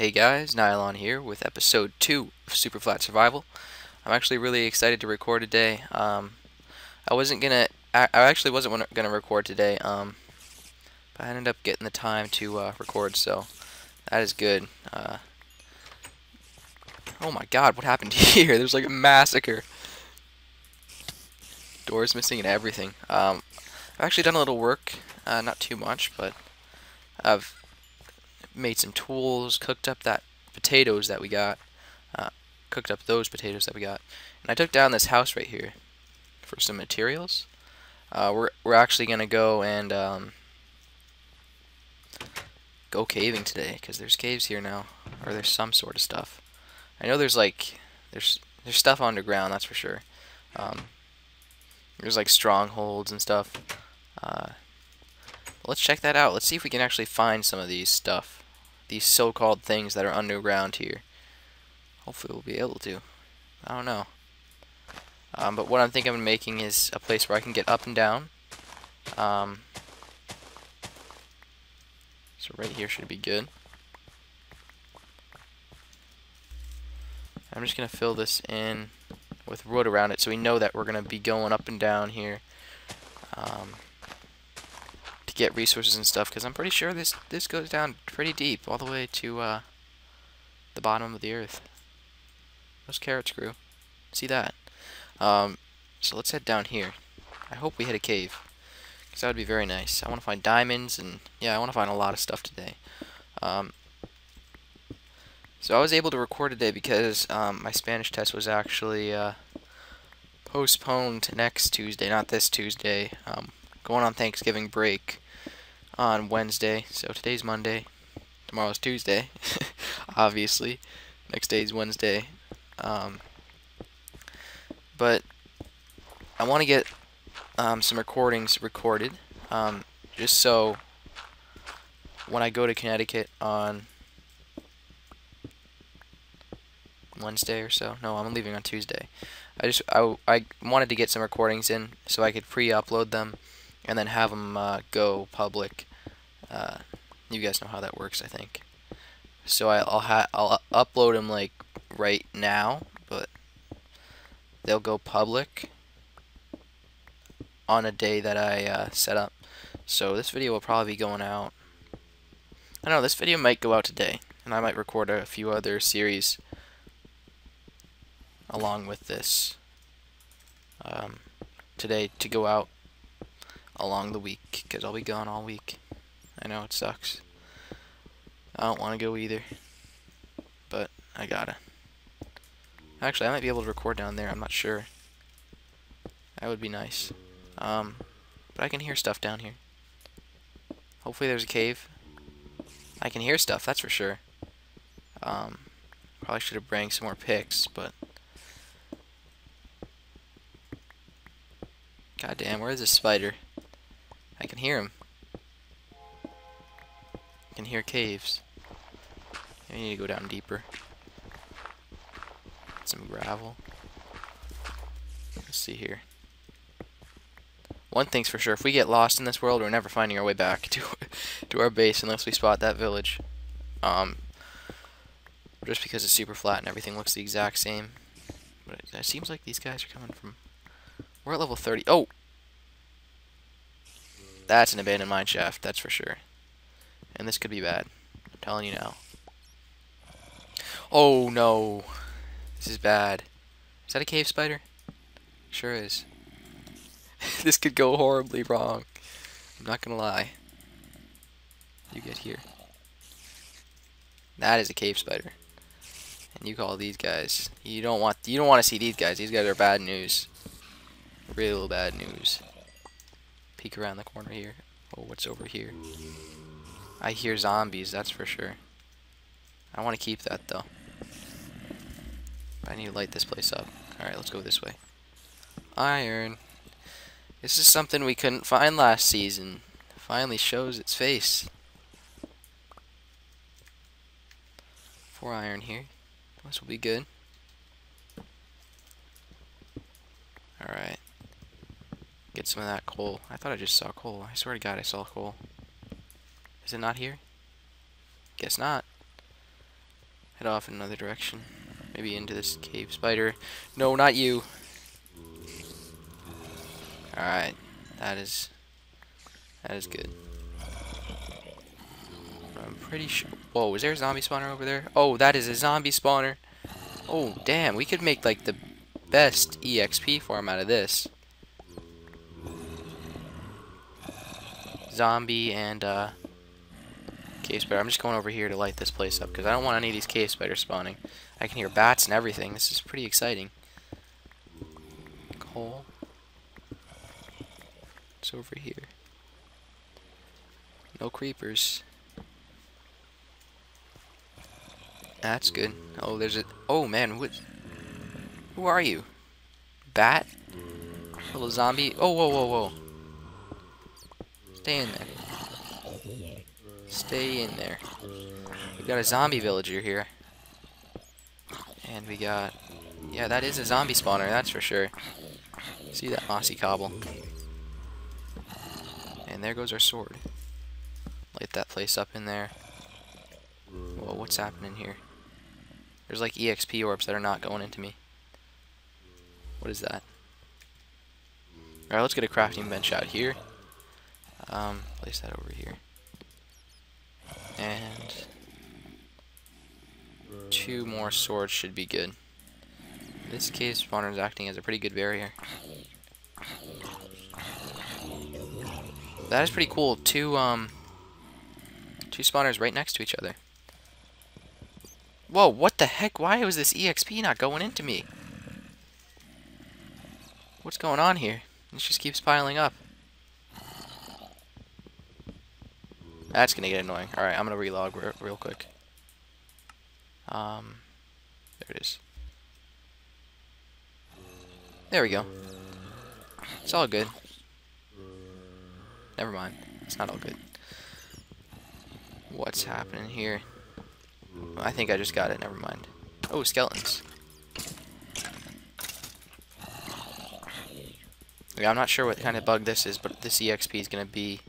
Hey guys, Nyalon here with episode 2 of Super Flat Survival. I'm actually really excited to record today. Um, I wasn't gonna, I, I actually wasn't gonna record today, um, but I ended up getting the time to uh, record, so that is good. Uh, oh my god, what happened here? There's like a massacre. Doors missing and everything. Um, I've actually done a little work, uh, not too much, but I've made some tools, cooked up that potatoes that we got, uh, cooked up those potatoes that we got, and I took down this house right here for some materials. Uh, we're we're actually gonna go and um, go caving today because there's caves here now, or there's some sort of stuff. I know there's like there's there's stuff underground, that's for sure. Um, there's like strongholds and stuff. Uh, let's check that out. Let's see if we can actually find some of these stuff these so-called things that are underground here. Hopefully we'll be able to. I don't know. Um, but what I'm thinking of making is a place where I can get up and down. Um, so right here should be good. I'm just going to fill this in with wood around it so we know that we're going to be going up and down here. Um, get resources and stuff because I'm pretty sure this this goes down pretty deep all the way to uh, the bottom of the earth. Those carrots grew. See that? Um, so let's head down here. I hope we hit a cave because that would be very nice. I want to find diamonds and yeah, I want to find a lot of stuff today. Um, so I was able to record today because um, my Spanish test was actually uh, postponed to next Tuesday, not this Tuesday. Um, going on Thanksgiving break on Wednesday. So today's Monday. Tomorrow's Tuesday, obviously. Next day is Wednesday. Um, but I want to get um, some recordings recorded, um, just so when I go to Connecticut on Wednesday or so. No, I'm leaving on Tuesday. I just I, I wanted to get some recordings in so I could pre-upload them and then have them uh, go public uh, you guys know how that works, I think. So I, will ha I'll upload them like right now, but they'll go public on a day that I uh, set up. So this video will probably be going out. I don't know, this video might go out today, and I might record a few other series along with this um, today to go out along the week, because I'll be gone all week. I know it sucks. I don't want to go either. But I gotta. Actually, I might be able to record down there. I'm not sure. That would be nice. Um, but I can hear stuff down here. Hopefully there's a cave. I can hear stuff, that's for sure. Um, probably should have bring some more picks, but... God damn, where is this spider? I can hear him can hear caves. I need to go down deeper. Get some gravel. Let's see here. One thing's for sure, if we get lost in this world, we're never finding our way back to to our base unless we spot that village. Um, just because it's super flat and everything looks the exact same. But it, it seems like these guys are coming from... We're at level 30. Oh! That's an abandoned mine shaft, that's for sure. And this could be bad. I'm telling you now. Oh no. This is bad. Is that a cave spider? Sure is. this could go horribly wrong. I'm not gonna lie. You get here. That is a cave spider. And you call these guys. You don't want you don't want to see these guys. These guys are bad news. Real bad news. Peek around the corner here. Oh, what's over here? I hear zombies, that's for sure. I want to keep that, though. I need to light this place up. Alright, let's go this way. Iron. This is something we couldn't find last season. finally shows its face. Four iron here. This will be good. Alright. Get some of that coal. I thought I just saw coal. I swear to God I saw coal. Is it not here? Guess not. head off in another direction. Maybe into this cave spider. No, not you. Alright. That is... That is good. I'm pretty sure... Whoa, is there a zombie spawner over there? Oh, that is a zombie spawner. Oh, damn. We could make, like, the best EXP farm out of this. Zombie and, uh... Cave spider. I'm just going over here to light this place up, because I don't want any of these cave spiders spawning. I can hear bats and everything. This is pretty exciting. Coal. It's over here. No creepers. That's good. Oh, there's a... Oh, man. What... Who are you? Bat? Little zombie? Oh, whoa, whoa, whoa. Stay in there. Stay in there. We got a zombie villager here. And we got... Yeah, that is a zombie spawner, that's for sure. See that mossy cobble. And there goes our sword. Light that place up in there. Whoa, what's happening here? There's like EXP orbs that are not going into me. What is that? Alright, let's get a crafting bench out here. Um, place that over here. And two more swords should be good. This cave spawner is acting as a pretty good barrier. That is pretty cool. Two um two spawners right next to each other. Whoa, what the heck? Why was this EXP not going into me? What's going on here? It just keeps piling up. That's gonna get annoying. Alright, I'm gonna relog re real quick. Um, there it is. There we go. It's all good. Never mind. It's not all good. What's happening here? I think I just got it. Never mind. Oh, skeletons. Okay, I'm not sure what kind of bug this is, but this EXP is going to be...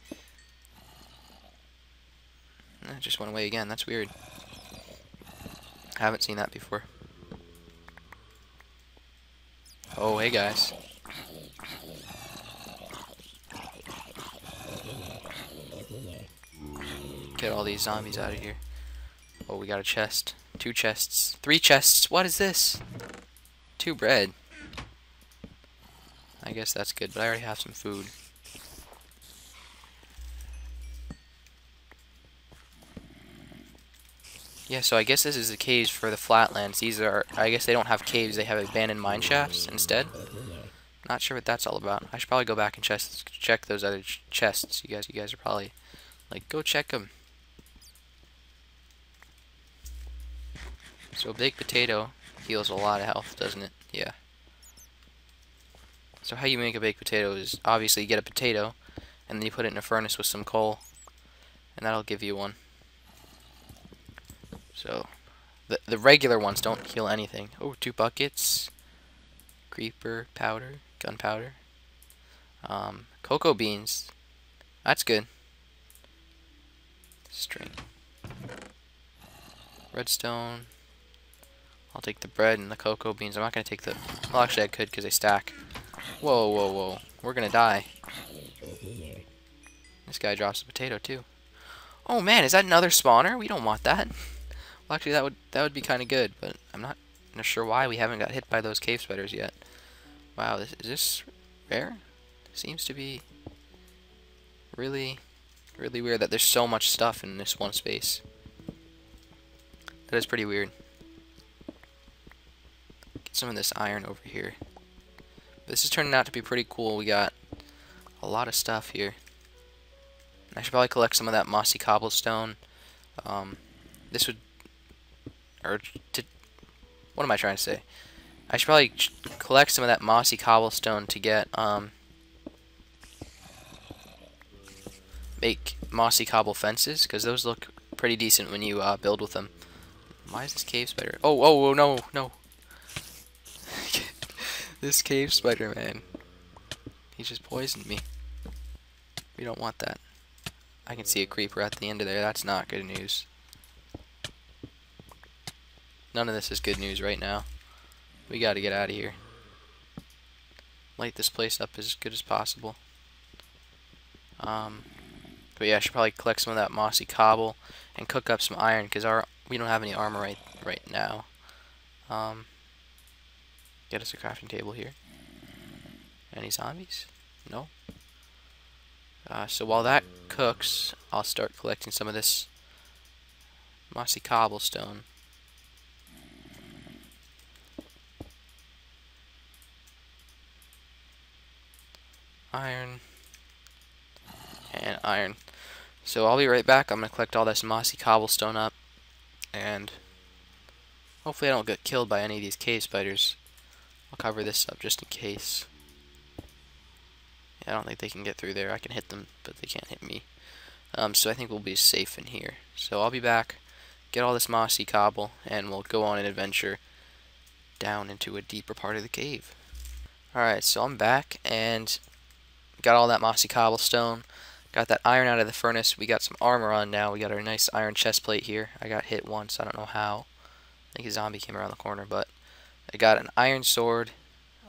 It just went away again. That's weird. I haven't seen that before. Oh, hey guys. Get all these zombies out of here. Oh, we got a chest. Two chests. Three chests. What is this? Two bread. I guess that's good, but I already have some food. Yeah, so I guess this is the caves for the flatlands. These are, I guess they don't have caves, they have abandoned mine shafts instead. Not sure what that's all about. I should probably go back and chest, check those other ch chests. You guys, you guys are probably like, go check them. So baked potato heals a lot of health, doesn't it? Yeah. So how you make a baked potato is obviously you get a potato, and then you put it in a furnace with some coal, and that'll give you one. So, the, the regular ones don't heal anything. Oh, two buckets. Creeper powder, gunpowder. Um, cocoa beans. That's good. String. Redstone. I'll take the bread and the cocoa beans. I'm not going to take the... Well, actually I could because they stack. Whoa, whoa, whoa. We're going to die. This guy drops a potato too. Oh man, is that another spawner? We don't want that. Actually, that would that would be kind of good, but I'm not, not sure why we haven't got hit by those cave spiders yet. Wow, this, is this rare? Seems to be really, really weird that there's so much stuff in this one space. That is pretty weird. Get some of this iron over here. This is turning out to be pretty cool. We got a lot of stuff here. I should probably collect some of that mossy cobblestone. Um, this would or to, what am I trying to say? I should probably collect some of that mossy cobblestone to get, um, make mossy cobble fences, because those look pretty decent when you uh, build with them. Why is this cave spider? Oh, oh, oh no, no. this cave spider, man. He just poisoned me. We don't want that. I can see a creeper at the end of there. That's not good news. None of this is good news right now. We got to get out of here. Light this place up as good as possible. Um, but yeah, I should probably collect some of that mossy cobble and cook up some iron because our we don't have any armor right right now. Um, get us a crafting table here. Any zombies? No. Uh, so while that cooks, I'll start collecting some of this mossy cobblestone. Iron. And iron. So I'll be right back. I'm going to collect all this mossy cobblestone up. And hopefully I don't get killed by any of these cave spiders. I'll cover this up just in case. I don't think they can get through there. I can hit them, but they can't hit me. Um, so I think we'll be safe in here. So I'll be back, get all this mossy cobble, and we'll go on an adventure down into a deeper part of the cave. Alright, so I'm back, and got all that mossy cobblestone. Got that iron out of the furnace. We got some armor on now. We got our nice iron chest plate here. I got hit once. I don't know how. I think a zombie came around the corner, but I got an iron sword.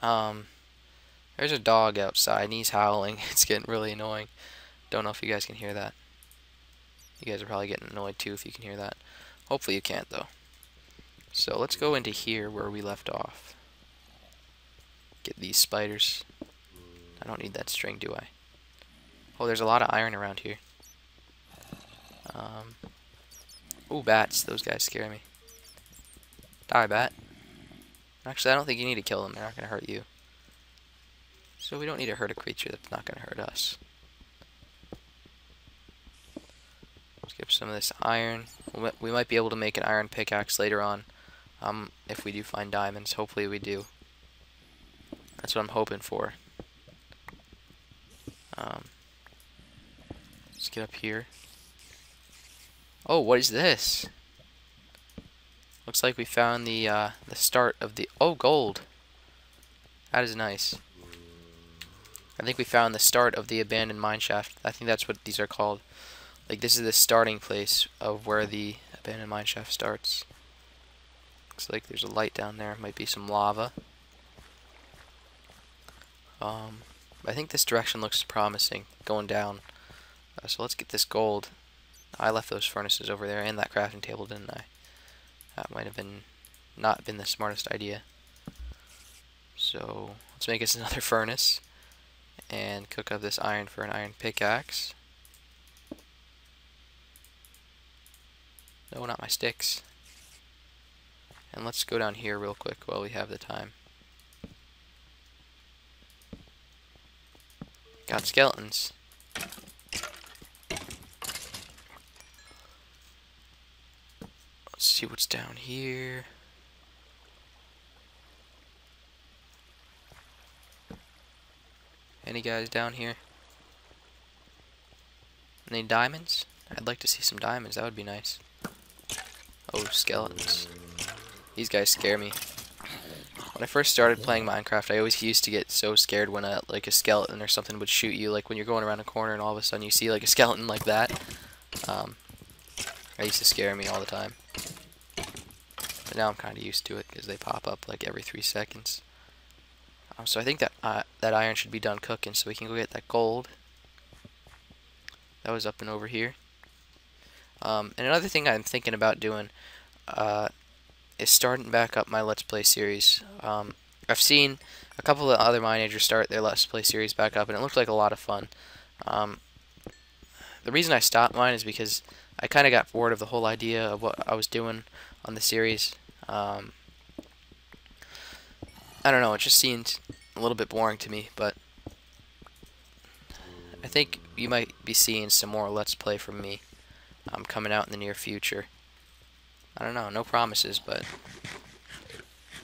Um, there's a dog outside and he's howling. It's getting really annoying. Don't know if you guys can hear that. You guys are probably getting annoyed too if you can hear that. Hopefully you can't though. So let's go into here where we left off. Get these spiders. I don't need that string, do I? Oh, there's a lot of iron around here. Um, ooh, bats. Those guys scare me. Die, bat. Actually, I don't think you need to kill them. They're not going to hurt you. So we don't need to hurt a creature that's not going to hurt us. Let's get some of this iron. We might be able to make an iron pickaxe later on. Um, if we do find diamonds. Hopefully we do. That's what I'm hoping for. Um, let's get up here. Oh, what is this? Looks like we found the uh, the start of the oh gold. That is nice. I think we found the start of the abandoned mineshaft. I think that's what these are called. Like this is the starting place of where the abandoned mineshaft starts. Looks like there's a light down there. Might be some lava. Um, I think this direction looks promising, going down. Uh, so let's get this gold. I left those furnaces over there and that crafting table, didn't I? That might have been not been the smartest idea. So let's make us another furnace and cook up this iron for an iron pickaxe. No, not my sticks. And let's go down here real quick while we have the time. Got skeletons. Let's see what's down here. Any guys down here? Any diamonds? I'd like to see some diamonds. That would be nice. Oh, skeletons. These guys scare me. When I first started playing Minecraft, I always used to get so scared when a like a skeleton or something would shoot you. Like when you're going around a corner and all of a sudden you see like a skeleton like that. Um, I used to scare me all the time. But now I'm kind of used to it because they pop up like every three seconds. Um, so I think that uh, that iron should be done cooking, so we can go get that gold. That was up and over here. Um, and another thing I'm thinking about doing uh, is starting back up my Let's Play series. Um, I've seen a couple of other MineAgers start their Let's Play series back up, and it looked like a lot of fun. Um, the reason I stopped mine is because I kind of got bored of the whole idea of what I was doing on the series. Um, I don't know, it just seemed a little bit boring to me, but I think you might be seeing some more Let's Play from me um, coming out in the near future. I don't know, no promises, but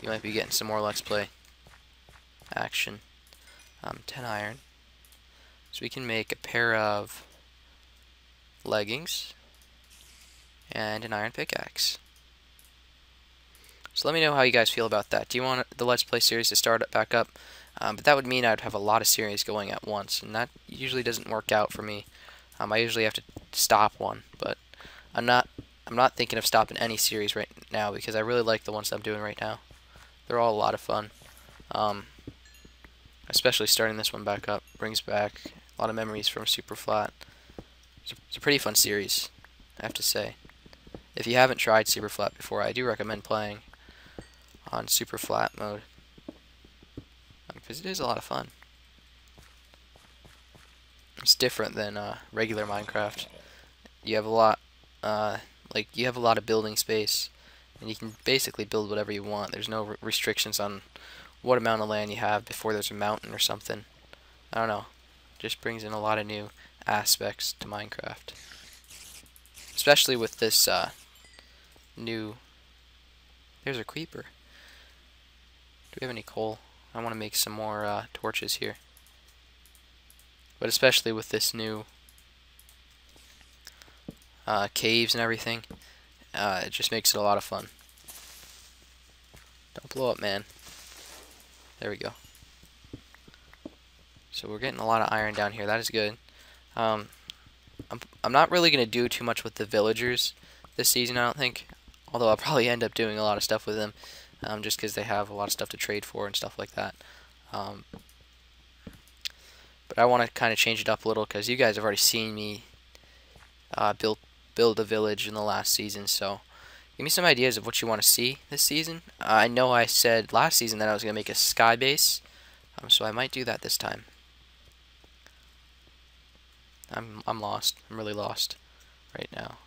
you might be getting some more Let's Play action. Um, 10 iron. So we can make a pair of leggings and an iron pickaxe. So let me know how you guys feel about that. Do you want the Let's Play series to start back up? Um, but that would mean I'd have a lot of series going at once, and that usually doesn't work out for me. Um, I usually have to stop one, but I'm not I'm not thinking of stopping any series right now because I really like the ones I'm doing right now. They're all a lot of fun. Um, especially starting this one back up brings back a lot of memories from Superflat. It's a, it's a pretty fun series, I have to say. If you haven't tried Superflat before, I do recommend playing on Superflat mode because it is a lot of fun. It's different than uh, regular Minecraft. You have a lot, uh, like you have a lot of building space, and you can basically build whatever you want. There's no restrictions on what amount of land you have before there's a mountain or something. I don't know. Just brings in a lot of new aspects to Minecraft. Especially with this uh, new... There's a creeper. Do we have any coal? I want to make some more uh, torches here. But especially with this new uh, caves and everything, uh, it just makes it a lot of fun. Don't blow up, man. There we go. So we're getting a lot of iron down here. That is good. Um, I'm, I'm not really going to do too much with the villagers this season, I don't think. Although I'll probably end up doing a lot of stuff with them. Um, just because they have a lot of stuff to trade for and stuff like that. Um, but I want to kind of change it up a little because you guys have already seen me uh, build build a village in the last season. So give me some ideas of what you want to see this season. I know I said last season that I was going to make a sky base, um, so I might do that this time. I'm I'm lost. I'm really lost right now.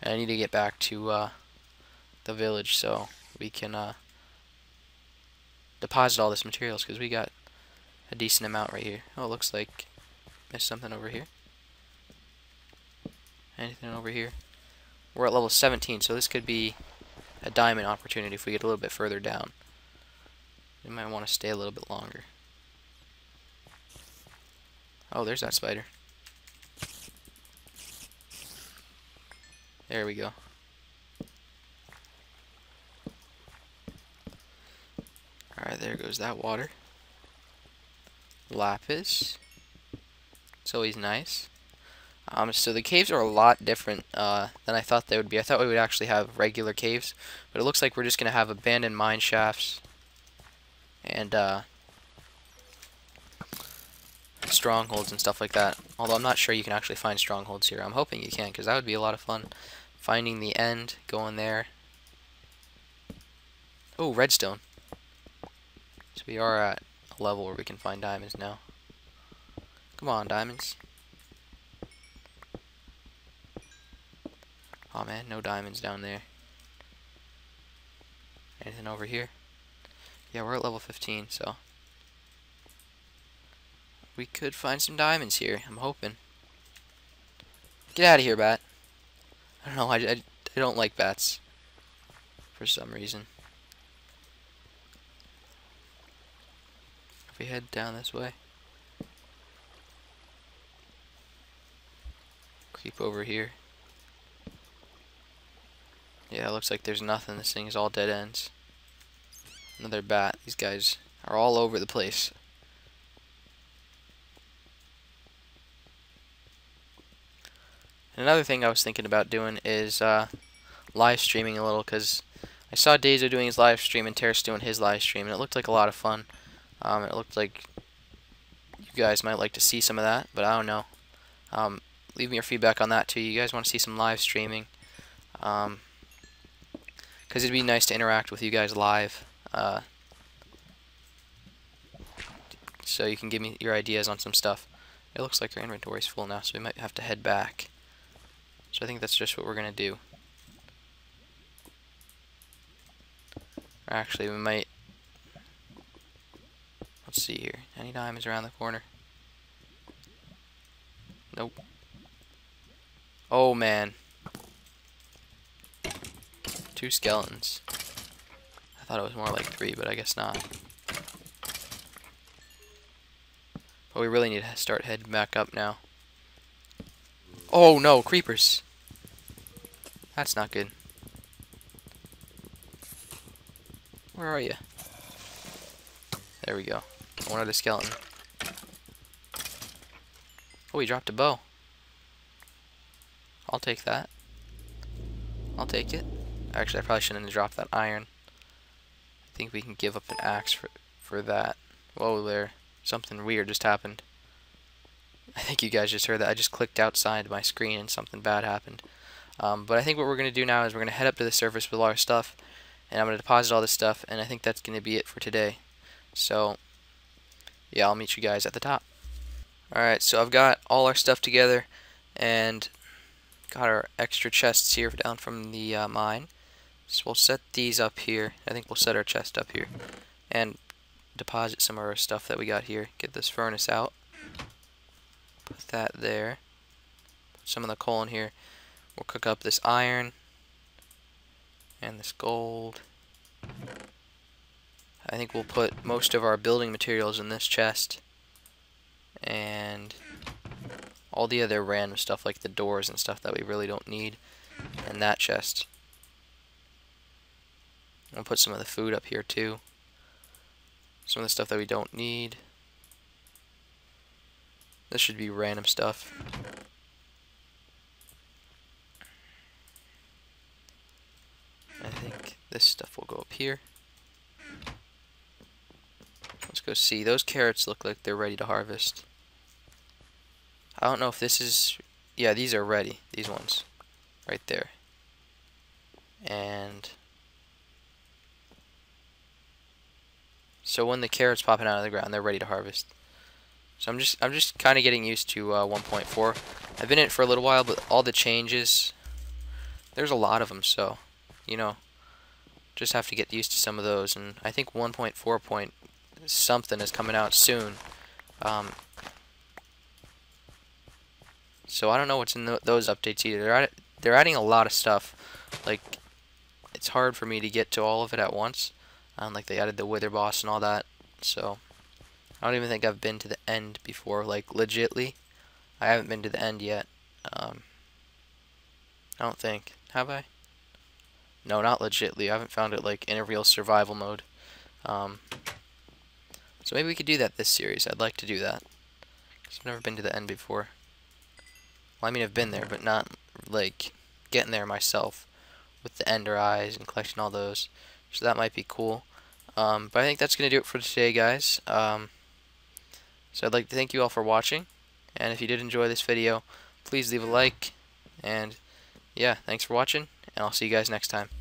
And I need to get back to uh, the village so we can uh, deposit all this materials because we got a decent amount right here. Oh, it looks like there's something over here. Anything over here? We're at level 17, so this could be a diamond opportunity if we get a little bit further down. We might want to stay a little bit longer. Oh, there's that spider. There we go. Alright, there goes that water. Lapis. It's always nice. Um, so the caves are a lot different uh, than I thought they would be. I thought we would actually have regular caves, but it looks like we're just going to have abandoned mine shafts and uh, strongholds and stuff like that. Although I'm not sure you can actually find strongholds here. I'm hoping you can, because that would be a lot of fun. Finding the end, going there. Oh, redstone. So we are at a level where we can find diamonds now. Come on, diamonds. Oh man, no diamonds down there. Anything over here? Yeah, we're at level 15, so... We could find some diamonds here, I'm hoping. Get out of here, bat. I don't know, I, I, I don't like bats. For some reason. If we head down this way. Creep over here. Yeah, it looks like there's nothing. This thing is all dead ends. Another bat. These guys are all over the place. Another thing I was thinking about doing is uh, live streaming a little because I saw Dazo doing his live stream and Terrace doing his live stream and it looked like a lot of fun. Um, it looked like you guys might like to see some of that, but I don't know. Um, leave me your feedback on that too. You guys want to see some live streaming. Um, because it'd be nice to interact with you guys live. Uh, so you can give me your ideas on some stuff. It looks like our inventory's full now, so we might have to head back. So I think that's just what we're going to do. Actually, we might... Let's see here. Any diamonds around the corner? Nope. Oh, man. Two skeletons. I thought it was more like three, but I guess not. But we really need to start heading back up now. Oh no, creepers. That's not good. Where are you? There we go. I wanted a skeleton. Oh, he dropped a bow. I'll take that. I'll take it. Actually, I probably shouldn't have dropped that iron. I think we can give up an axe for, for that. Whoa there. Something weird just happened. I think you guys just heard that. I just clicked outside my screen and something bad happened. Um, but I think what we're going to do now is we're going to head up to the surface with all our stuff. And I'm going to deposit all this stuff. And I think that's going to be it for today. So, yeah, I'll meet you guys at the top. Alright, so I've got all our stuff together. And got our extra chests here down from the uh, mine. So we'll set these up here. I think we'll set our chest up here. And deposit some of our stuff that we got here. Get this furnace out. Put that there. Put some of the coal in here. We'll cook up this iron. And this gold. I think we'll put most of our building materials in this chest. And all the other random stuff like the doors and stuff that we really don't need in that chest. I'll put some of the food up here too. Some of the stuff that we don't need. This should be random stuff. I think this stuff will go up here. Let's go see. Those carrots look like they're ready to harvest. I don't know if this is... Yeah, these are ready. These ones. Right there. And... So when the carrots popping out of the ground, they're ready to harvest. So I'm just I'm just kind of getting used to uh, 1.4. I've been in it for a little while, but all the changes, there's a lot of them. So, you know, just have to get used to some of those. And I think 1.4 point something is coming out soon. Um, so I don't know what's in th those updates either. They're add they're adding a lot of stuff. Like it's hard for me to get to all of it at once. Like they added the Wither boss and all that. So I don't even think I've been to the end before, like legitly. I haven't been to the end yet. Um, I don't think. Have I? No, not legitly. I haven't found it like in a real survival mode. Um, so maybe we could do that this series. I'd like to do that. I've never been to the end before. Well, I mean, I've been there, but not like getting there myself with the ender eyes and collecting all those. So that might be cool. Um, but I think that's going to do it for today, guys. Um, so I'd like to thank you all for watching. And if you did enjoy this video, please leave a like. And yeah, thanks for watching. And I'll see you guys next time.